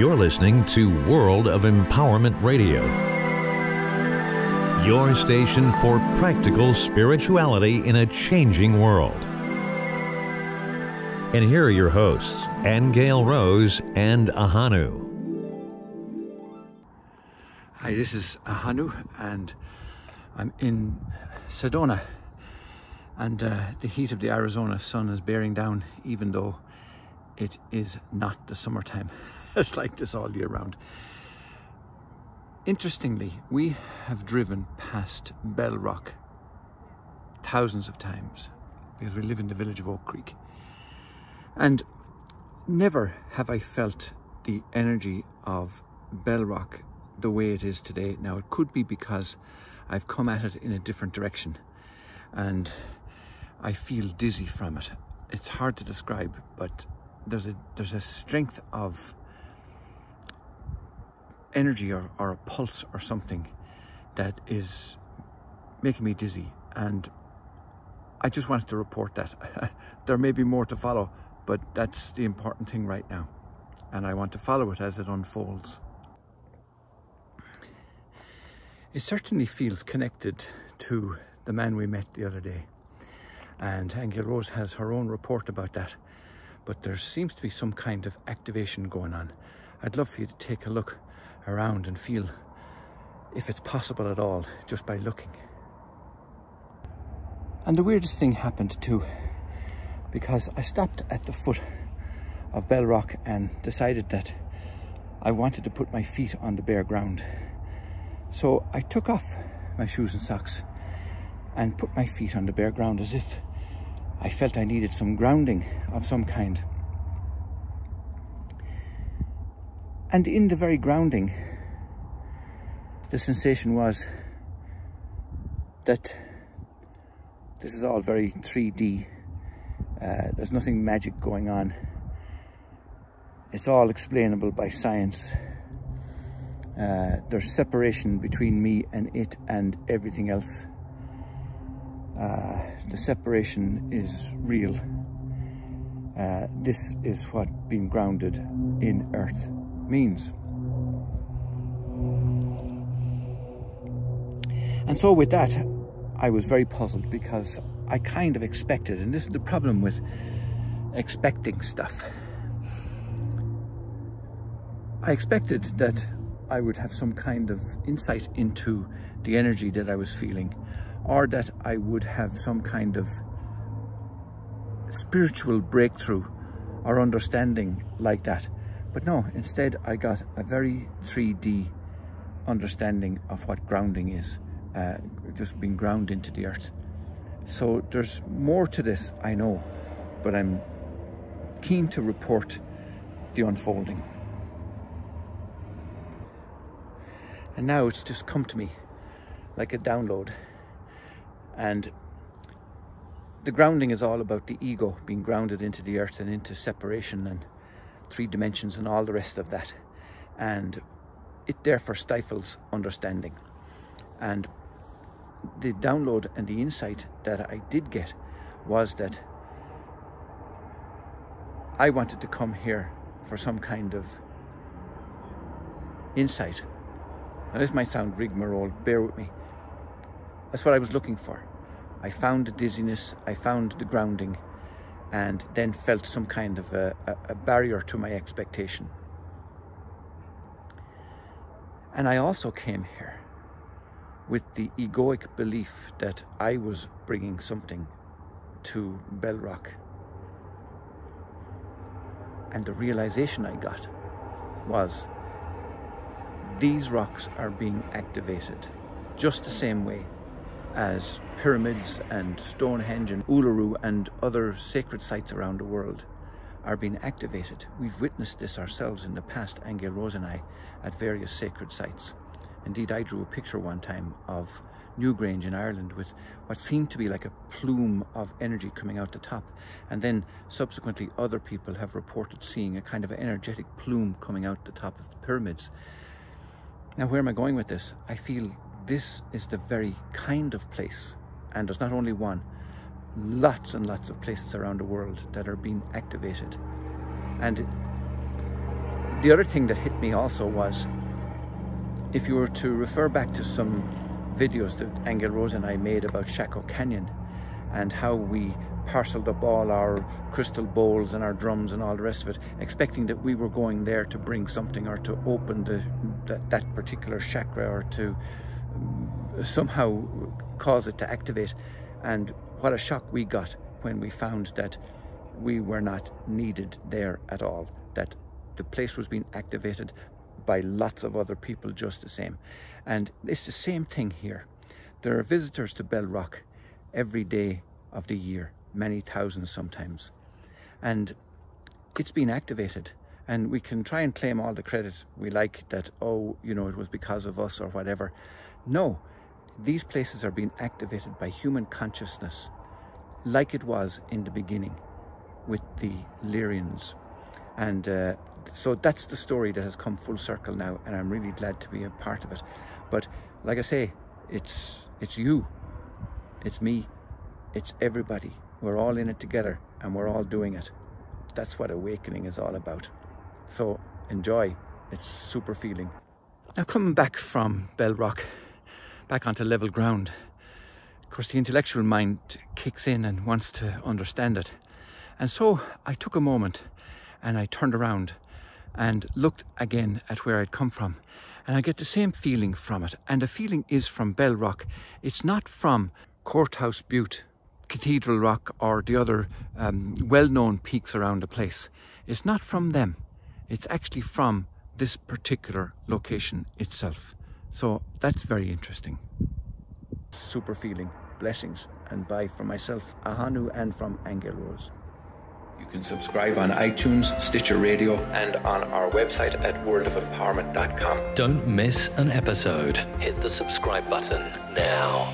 You're listening to World of Empowerment Radio, your station for practical spirituality in a changing world. And here are your hosts, Aingeal Rose and Ahonu. Hi, this is Ahonu, and I'm in Sedona. And uh, the heat of the Arizona sun is bearing down, even though it is not the summertime. it's like this all year round. Interestingly, we have driven past Bell Rock thousands of times because we live in the village of Oak Creek. And never have I felt the energy of Bell Rock the way it is today. Now, it could be because I've come at it in a different direction and I feel dizzy from it. It's hard to describe, but there's a there's a strength of energy or, or a pulse or something that is making me dizzy and I just wanted to report that. there may be more to follow, but that's the important thing right now. And I want to follow it as it unfolds. It certainly feels connected to the man we met the other day. And Aingeal Rose has her own report about that. But there seems to be some kind of activation going on. I'd love for you to take a look around and feel if it's possible at all just by looking. And the weirdest thing happened too, because I stopped at the foot of Bell Rock and decided that I wanted to put my feet on the bare ground. So I took off my shoes and socks and put my feet on the bare ground as if I felt I needed some grounding of some kind. And in the very grounding, the sensation was that this is all very 3D. Uh, there's nothing magic going on. It's all explainable by science. Uh, there's separation between me and it and everything else. Uh, the separation is real. Uh, this is what being grounded in earth means. And so with that, I was very puzzled because I kind of expected, and this is the problem with expecting stuff. I expected that I would have some kind of insight into the energy that I was feeling, or that I would have some kind of spiritual breakthrough or understanding like that. But no, instead I got a very 3D understanding of what grounding is, uh, just being ground into the earth. So there's more to this, I know, but I'm keen to report the unfolding. And now it's just come to me like a download. And the grounding is all about the ego being grounded into the earth and into separation and three dimensions and all the rest of that. And it therefore stifles understanding. And the download and the insight that I did get was that I wanted to come here for some kind of insight. Now this might sound rigmarole, bear with me. That's what I was looking for. I found the dizziness, I found the grounding, and then felt some kind of a, a, barrier to my expectation. And I also came here with the egoic belief that I was bringing something to Bell Rock. And the realization I got was these rocks are being activated just the same way as pyramids and Stonehenge and Uluru and other sacred sites around the world are being activated. We've witnessed this ourselves in the past, Aingeal Rose and I, at various sacred sites. Indeed, I drew a picture one time of Newgrange in Ireland with what seemed to be like a plume of energy coming out the top. And then subsequently other people have reported seeing a kind of energetic plume coming out the top of the pyramids. Now, where am I going with this? I feel this is the very kind of place, and there's not only one, lots and lots of places around the world that are being activated. And the other thing that hit me also was if you were to refer back to some videos that Aingeal Rose and I made about Chaco Canyon and how we parcelled up all our crystal bowls and our drums and all the rest of it, expecting that we were going there to bring something or to open the, that, that particular chakra or to somehow cause it to activate. And what a shock we got when we found that we were not needed there at all, that the place was being activated by lots of other people just the same. And it's the same thing here. There are visitors to Bell Rock every day of the year, many thousands sometimes. And it's been activated. And we can try and claim all the credit we like that, oh, you know, it was because of us or whatever. No, these places are being activated by human consciousness like it was in the beginning with the Lyrians. And uh, so that's the story that has come full circle now, and I'm really glad to be a part of it. But like I say, it's it's you, it's me, it's everybody. We're all in it together, and we're all doing it. That's what awakening is all about. So enjoy. It's super feeling. Now coming back from Bell Rock, back onto level ground. Of course, the intellectual mind kicks in and wants to understand it. And so I took a moment and I turned around and looked again at where I'd come from. And I get the same feeling from it. And the feeling is from Bell Rock. It's not from Courthouse Butte, Cathedral Rock, or the other um, well known peaks around the place. It's not from them. It's actually from this particular location itself. So that's very interesting. Super feeling. Blessings and bye from myself, Ahonu, and from Aingeal Rose. You can subscribe on iTunes, Stitcher Radio, and on our website at worldofempowerment.com. Don't miss an episode. Hit the subscribe button now.